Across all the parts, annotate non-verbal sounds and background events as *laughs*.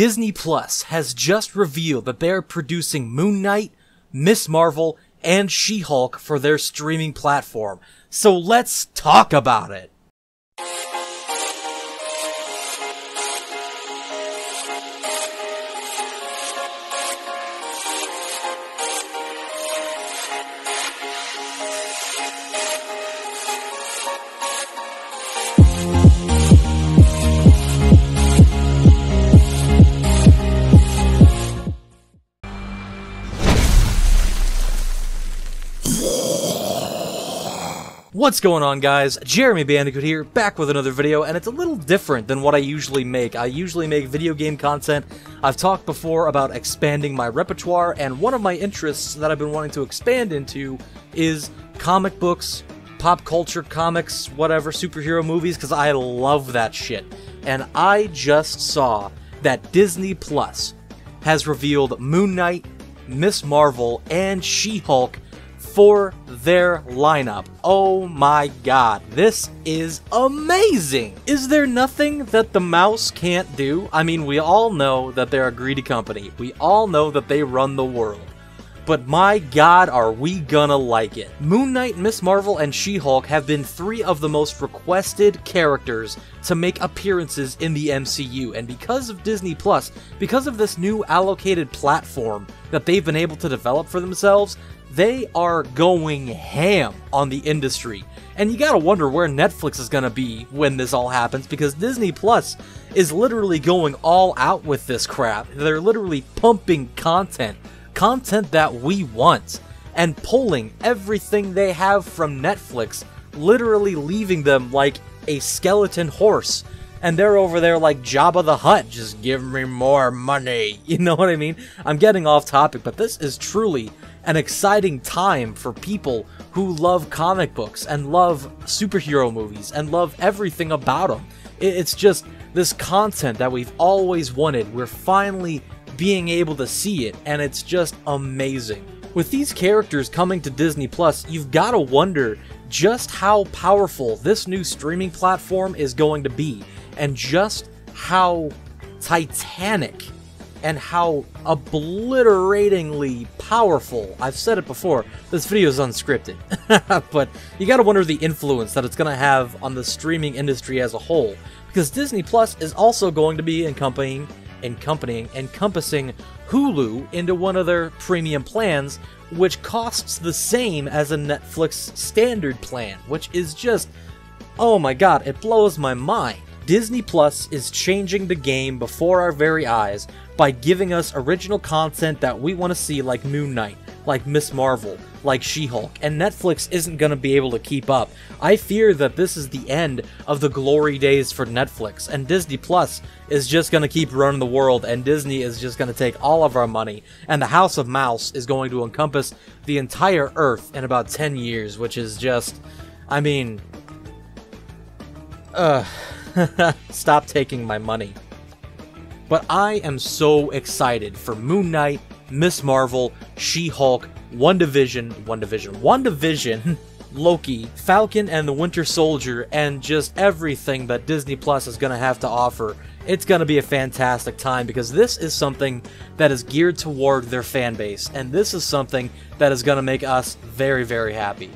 Disney Plus has just revealed that they're producing Moon Knight, Miss Marvel, and She-Hulk for their streaming platform. So let's talk about it. What's going on guys? Jeremy Bandicoot here, back with another video, and it's a little different than what I usually make. I usually make video game content. I've talked before about expanding my repertoire, and one of my interests that I've been wanting to expand into is comic books, pop culture comics, whatever, superhero movies, because I love that shit. And I just saw that Disney Plus has revealed Moon Knight, Miss Marvel, and She-Hulk for their lineup. Oh my god, this is amazing! Is there nothing that the mouse can't do? I mean, we all know that they're a greedy company. We all know that they run the world. But my god, are we gonna like it. Moon Knight, Miss Marvel, and She-Hulk have been three of the most requested characters to make appearances in the MCU, and because of Disney Plus, because of this new allocated platform that they've been able to develop for themselves, they are going ham on the industry. And you gotta wonder where Netflix is gonna be when this all happens because Disney Plus is literally going all out with this crap. They're literally pumping content, content that we want, and pulling everything they have from Netflix, literally leaving them like a skeleton horse. And they're over there like Jabba the Hutt, just give me more money. *laughs* You know what I mean? I'm getting off topic, but this is truly an exciting time for people who love comic books and love superhero movies and love everything about them. It's just this content that we've always wanted. We're finally being able to see it, and it's just amazing. With these characters coming to Disney Plus, you've got to wonder just how powerful this new streaming platform is going to be, and just how titanic and how obliteratingly powerful. I've said it before, this video is unscripted, *laughs* but you gotta wonder the influence that it's gonna have on the streaming industry as a whole, because Disney Plus is also going to be accompanying, accompanying, encompassing Hulu into one of their premium plans, which costs the same as a Netflix standard plan, which is just, oh my god, it blows my mind. Disney Plus is changing the game before our very eyes by giving us original content that we want to see like Moon Knight, like Miss Marvel, like She-Hulk, and Netflix isn't going to be able to keep up. I fear that this is the end of the glory days for Netflix, and Disney Plus is just going to keep running the world, and Disney is just going to take all of our money, and the House of Mouse is going to encompass the entire Earth in about 10 years, which is just, I mean, ugh. *laughs* Stop taking my money. But I am so excited for Moon Knight, Miss Marvel, She-Hulk, WandaVision, One Division, WandaVision, *laughs* Loki, Falcon and the Winter Soldier, and just everything that Disney Plus is going to have to offer. It's going to be a fantastic time because this is something that is geared toward their fan base, and this is something that is going to make us very, very happy.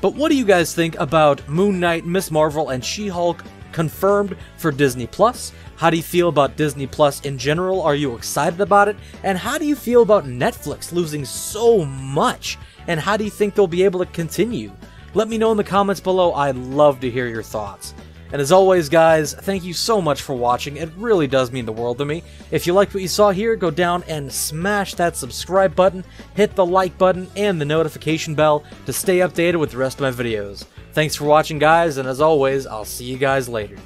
But what do you guys think about Moon Knight, Miss Marvel, and She-Hulk confirmed for Disney Plus? How do you feel about Disney Plus in general? Are you excited about it? And how do you feel about Netflix losing so much? And how do you think they'll be able to continue? Let me know in the comments below. I'd love to hear your thoughts. And as always, guys, thank you so much for watching. It really does mean the world to me. If you liked what you saw here, go down and smash that subscribe button, hit the like button, and the notification bell to stay updated with the rest of my videos. Thanks for watching, guys, and as always, I'll see you guys later.